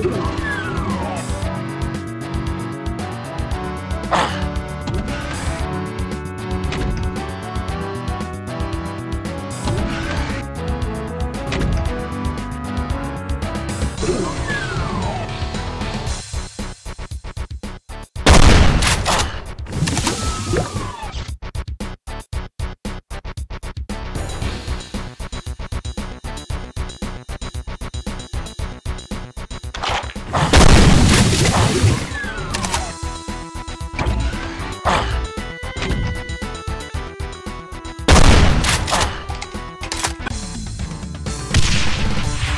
Yeah.